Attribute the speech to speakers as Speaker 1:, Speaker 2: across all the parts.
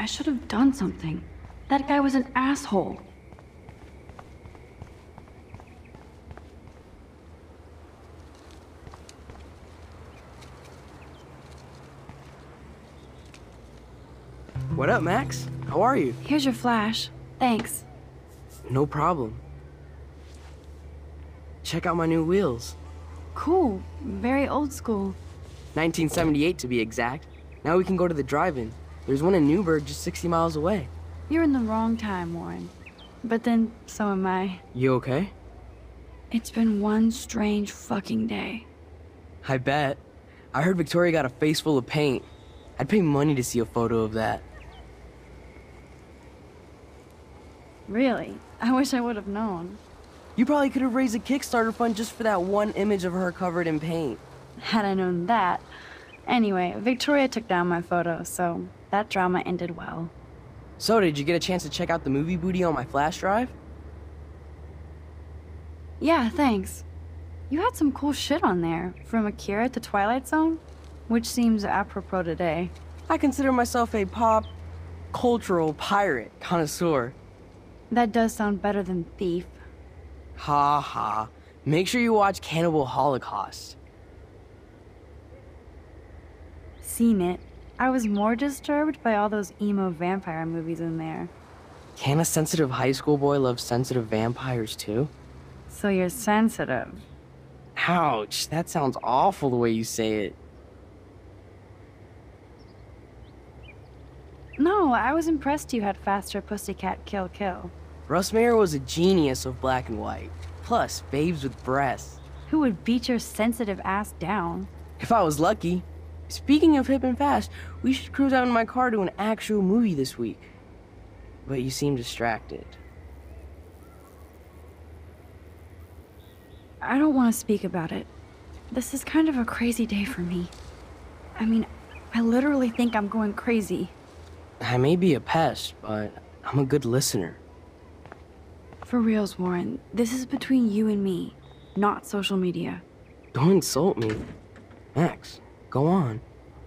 Speaker 1: I should have done something. That guy was an asshole.
Speaker 2: What up, Max? How are you?
Speaker 1: Here's your flash. Thanks.
Speaker 2: No problem. Check out my new wheels.
Speaker 1: Cool. Very old school.
Speaker 2: 1978 to be exact. Now we can go to the drive-in. There's one in Newberg just 60 miles away.
Speaker 1: You're in the wrong time, Warren. But then, so am I.
Speaker 2: You okay?
Speaker 1: It's been one strange fucking day.
Speaker 2: I bet. I heard Victoria got a face full of paint. I'd pay money to see a photo of that.
Speaker 1: Really? I wish I would have known.
Speaker 2: You probably could have raised a Kickstarter fund just for that one image of her covered in paint.
Speaker 1: Had I known that. Anyway, Victoria took down my photo, so that drama ended well.
Speaker 2: So, did you get a chance to check out the movie booty on my flash drive?
Speaker 1: Yeah, thanks. You had some cool shit on there, from Akira to Twilight Zone, which seems apropos today.
Speaker 2: I consider myself a pop cultural pirate connoisseur.
Speaker 1: That does sound better than thief.
Speaker 2: Ha ha. Make sure you watch Cannibal Holocaust.
Speaker 1: Seen it. I was more disturbed by all those emo vampire movies in there.
Speaker 2: Can a sensitive high school boy love sensitive vampires too?
Speaker 1: So you're sensitive.
Speaker 2: Ouch, that sounds awful the way you say it.
Speaker 1: No, I was impressed you had faster Pussycat Kill Kill.
Speaker 2: Russ Meyer was a genius of black and white. Plus, babes with breasts.
Speaker 1: Who would beat your sensitive ass down?
Speaker 2: If I was lucky. Speaking of hip and fast, we should cruise out in my car to an actual movie this week. But you seem distracted.
Speaker 1: I don't want to speak about it. This is kind of a crazy day for me. I mean, I literally think I'm going crazy.
Speaker 2: I may be a pest, but I'm a good listener.
Speaker 1: For reals, Warren, this is between you and me, not social media.
Speaker 2: Don't insult me. Max, go on.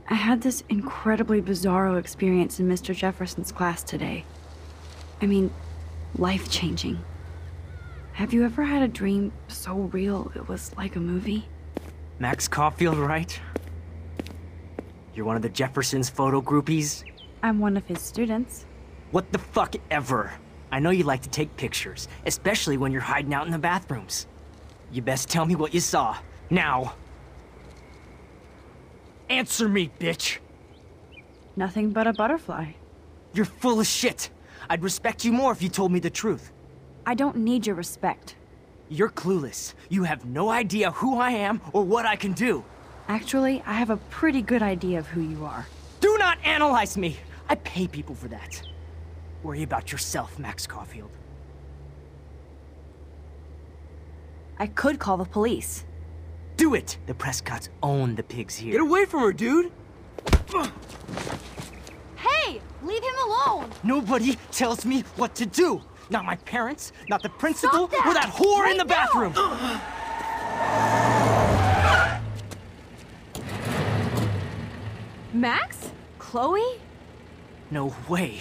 Speaker 1: I had this incredibly bizarro experience in Mr. Jefferson's class today. I mean, life changing. Have you ever had a dream so real it was like a movie?
Speaker 3: Max Caulfield, right? You're one of the Jefferson's photo groupies?
Speaker 1: I'm one of his students.
Speaker 3: What the fuck ever? I know you like to take pictures, especially when you're hiding out in the bathrooms. You best tell me what you saw. Now. Answer me, bitch!
Speaker 1: Nothing but a butterfly.
Speaker 3: You're full of shit. I'd respect you more if you told me the truth.
Speaker 1: I don't need your respect.
Speaker 3: You're clueless. You have no idea who I am or what I can do.
Speaker 1: Actually, I have a pretty good idea of who you are.
Speaker 3: Do not analyze me! I pay people for that. Worry about yourself, Max Caulfield.
Speaker 1: I could call the police.
Speaker 3: Do it! The Prescotts own the pigs here.
Speaker 2: Get away from her, dude!
Speaker 1: Hey! Leave him alone!
Speaker 3: Nobody tells me what to do. Not my parents, not the principal,
Speaker 1: that!
Speaker 3: or that whore
Speaker 1: Right
Speaker 3: in the
Speaker 1: now!
Speaker 3: bathroom.
Speaker 1: Max? Chloe?
Speaker 3: No way.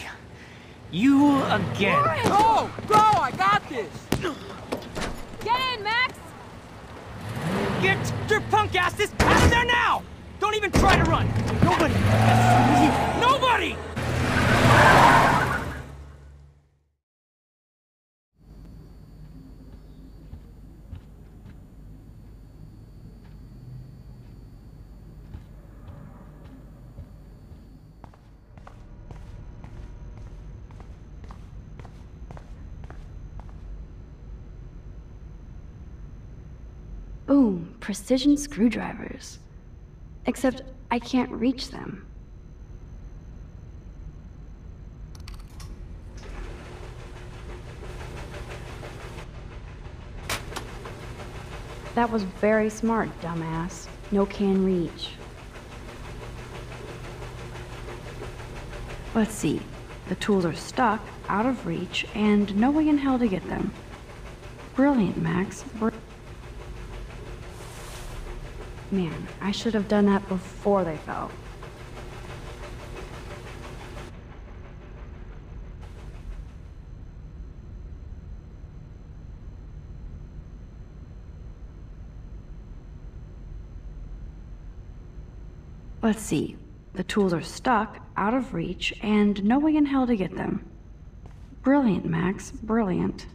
Speaker 3: You again.
Speaker 2: Go! Oh, Go! I got this!
Speaker 1: Get in, Max!
Speaker 3: Get your punk asses out of there now! Don't even try to run! Nobody! Nobody!
Speaker 1: Boom, precision screwdrivers. Except I can't reach them. That was very smart, dumbass. No can reach. Let's see. The tools are stuck, out of reach, and no way in hell to get them. Brilliant, Max. Br- Man, I should have done that before they fell. Let's see. The tools are stuck, out of reach, and no way in hell to get them. Brilliant, Max. Brilliant.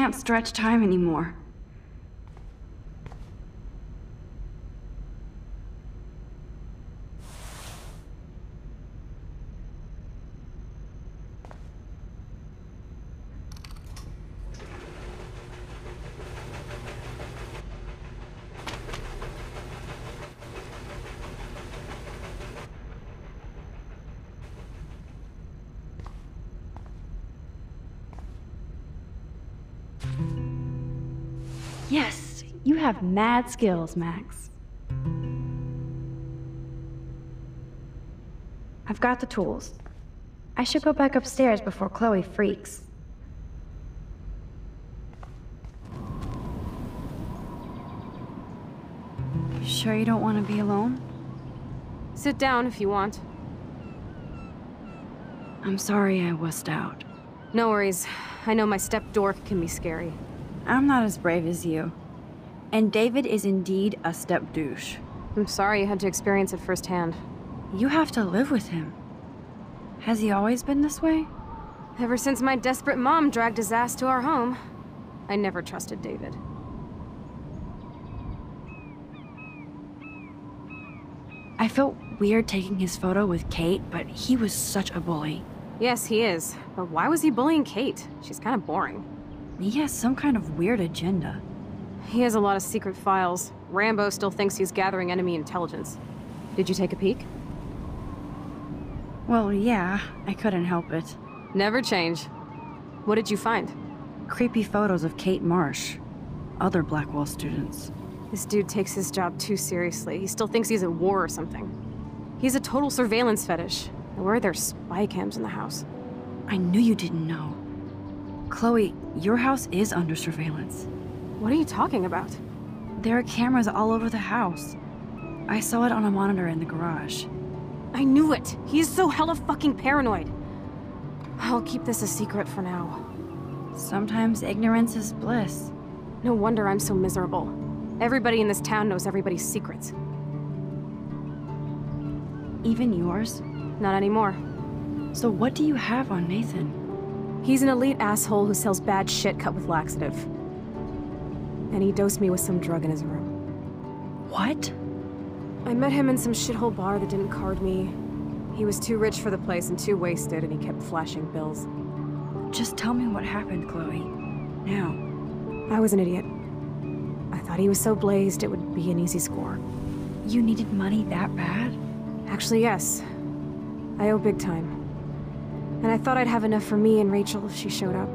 Speaker 1: Can't stretch time anymore. Yes, you have mad skills, Max. I've got the tools. I should go back upstairs before Chloe freaks. You sure you don't want to be alone?
Speaker 4: Sit down if you want.
Speaker 1: I'm sorry I wussed out.
Speaker 4: No worries. I know my step dork can be scary.
Speaker 1: I'm not as brave as you. And David is indeed a step douche.
Speaker 4: I'm sorry you had to experience it firsthand.
Speaker 1: You have to live with him. Has he always been this way?
Speaker 4: Ever since my desperate mom dragged his ass to our home, I never trusted David.
Speaker 1: I felt weird taking his photo with Kate, but he was such a bully.
Speaker 4: Yes, he is. But why was he bullying Kate? She's kind of boring.
Speaker 1: He has some kind of weird agenda.
Speaker 4: He has a lot of secret files. Rambo still thinks he's gathering enemy intelligence. Did you take a peek?
Speaker 1: Well, yeah, I couldn't help it.
Speaker 4: Never change. What did you find?
Speaker 1: Creepy photos of Kate Marsh, other Blackwell students.
Speaker 4: This dude takes his job too seriously. He still thinks he's at war or something. He's a total surveillance fetish. And where are there spy cams in the house?
Speaker 1: I knew you didn't know. Chloe, your house is under surveillance.
Speaker 4: What are you talking about?
Speaker 1: There are cameras all over the house. I saw it on a monitor in the garage.
Speaker 4: I knew it! He is so hella fucking paranoid! I'll keep this a secret for now.
Speaker 1: Sometimes ignorance is bliss.
Speaker 4: No wonder I'm so miserable. Everybody in this town knows everybody's secrets.
Speaker 1: Even yours?
Speaker 4: Not anymore.
Speaker 1: So what do you have on Nathan?
Speaker 4: He's an elite asshole who sells bad shit cut with laxative. And he dosed me with some drug in his room.
Speaker 1: What?
Speaker 4: I met him in some shithole bar that didn't card me. He was too rich for the place and too wasted, and he kept flashing bills.
Speaker 1: Just tell me what happened, Chloe. Now.
Speaker 4: I was an idiot. I thought he was so blazed it would be an easy score.
Speaker 1: You needed money that bad?
Speaker 4: Actually, yes. I owe big time. And I thought I'd have enough for me and Rachel if she showed up.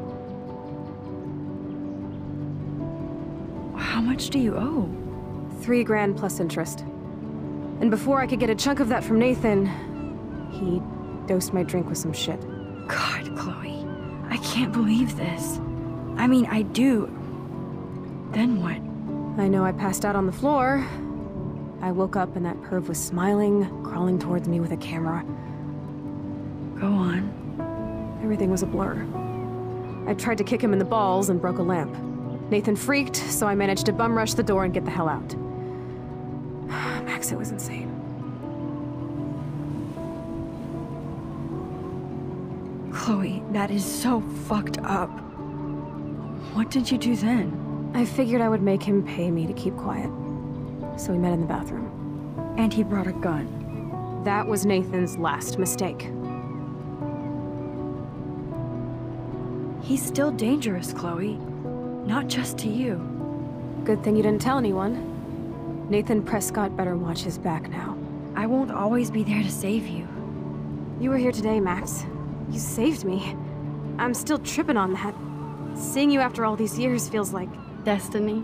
Speaker 1: Much do you owe?
Speaker 4: Three grand plus interest. And before I could get a chunk of that from Nathan, he dosed my drink with some shit.
Speaker 1: God, Chloe. I can't believe this. I mean, I do. Then what?
Speaker 4: I know I passed out on the floor. I woke up and that perv was smiling, crawling towards me with a camera.
Speaker 1: Go on.
Speaker 4: Everything was a blur. I tried to kick him in the balls and broke a lamp. Nathan freaked, so I managed to bum rush the door and get the hell out. Max, it was insane.
Speaker 1: Chloe, that is so fucked up. What did you do then?
Speaker 4: I figured I would make him pay me to keep quiet. So we met in the bathroom.
Speaker 1: And he brought a gun.
Speaker 4: That was Nathan's last mistake.
Speaker 1: He's still dangerous, Chloe. Not just to you.
Speaker 4: Good thing you didn't tell anyone. Nathan Prescott better watch his back now.
Speaker 1: I won't always be there to save you.
Speaker 4: You were here today, Max. You saved me. I'm still tripping on that. Seeing you after all these years feels like...
Speaker 1: Destiny.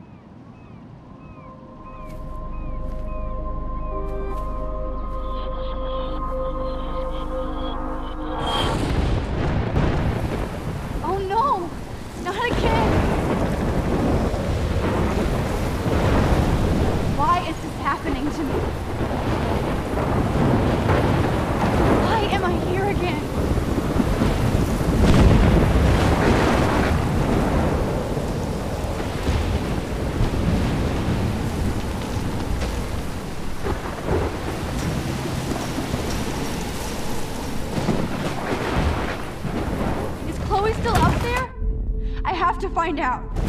Speaker 1: Find out.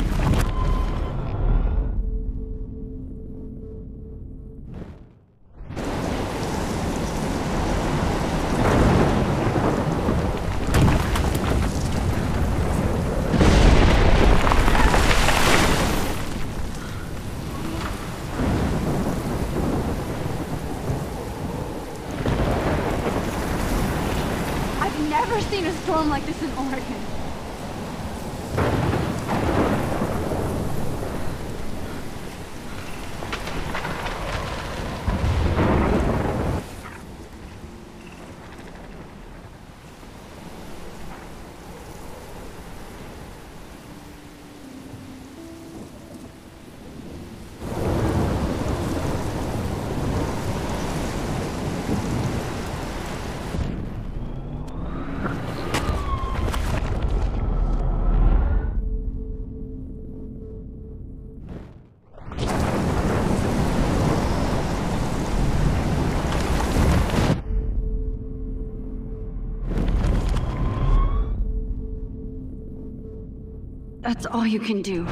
Speaker 1: That's all you can do.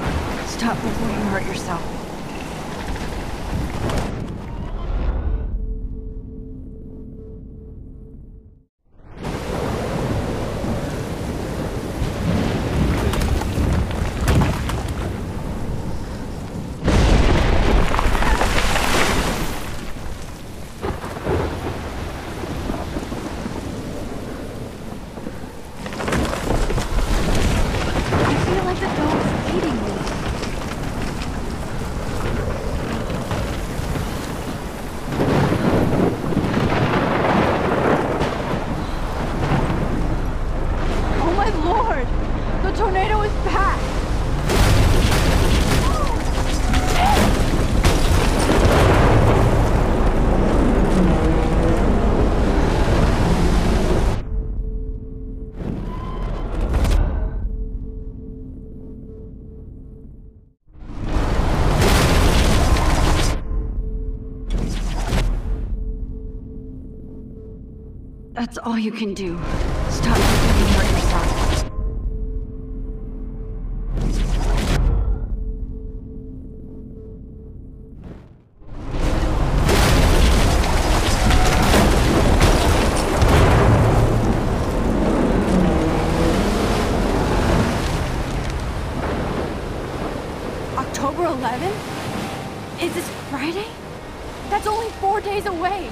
Speaker 1: Stop before you hurt yourself. That's all you can do. Stop before you yourself. October 11th? Is this Friday? That's only four days away.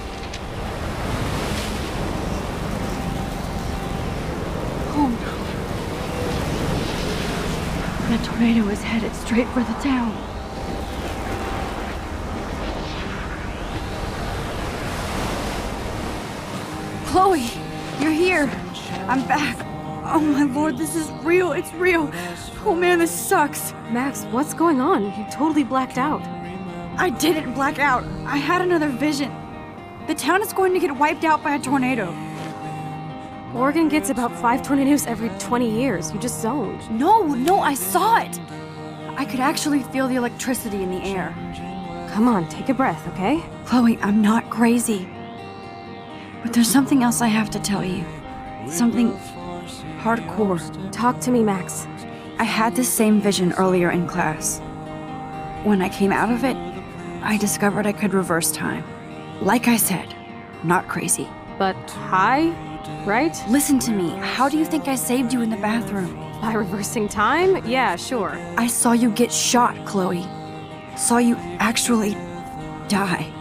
Speaker 1: Oh no. The tornado is headed straight for the town. Chloe, you're here. I'm back. Oh my lord, this is real. It's real. Oh man, this sucks.
Speaker 4: Max, what's going on? You totally blacked out.
Speaker 1: I didn't black out. I had another vision. The town is going to get wiped out by a tornado.
Speaker 4: Oregon gets about five tornadoes every 20 years. You just zoned.
Speaker 1: No, no, I saw it! I could actually feel the electricity in the air.
Speaker 4: Come on, take a breath, okay?
Speaker 1: Chloe, I'm not crazy. But there's something else I have to tell you. Something hardcore.
Speaker 4: Talk to me, Max.
Speaker 1: I had this same vision earlier in class. When I came out of it, I discovered I could reverse time. Like I said, not crazy.
Speaker 4: But high, right?
Speaker 1: Listen to me. How do you think I saved you in the bathroom?
Speaker 4: By reversing time? Yeah, sure.
Speaker 1: I saw you get shot, Chloe. Saw you actually die.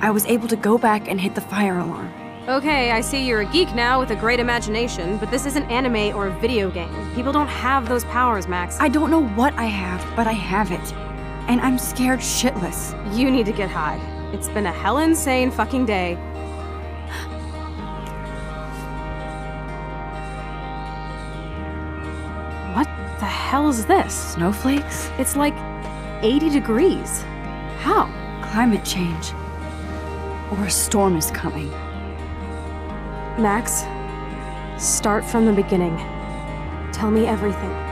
Speaker 1: I was able to go back and hit the fire alarm.
Speaker 4: Okay, I see you're a geek now with a great imagination, but this isn't anime or a video game. People don't have those powers, Max.
Speaker 1: I don't know what I have, but I have it. And I'm scared shitless.
Speaker 4: You need to get high. It's been a hell insane fucking day. Hell is this?
Speaker 1: Snowflakes?
Speaker 4: It's like 80 degrees. How?
Speaker 1: Climate change. Or a storm is coming.
Speaker 4: Max, start from the beginning. Tell me everything.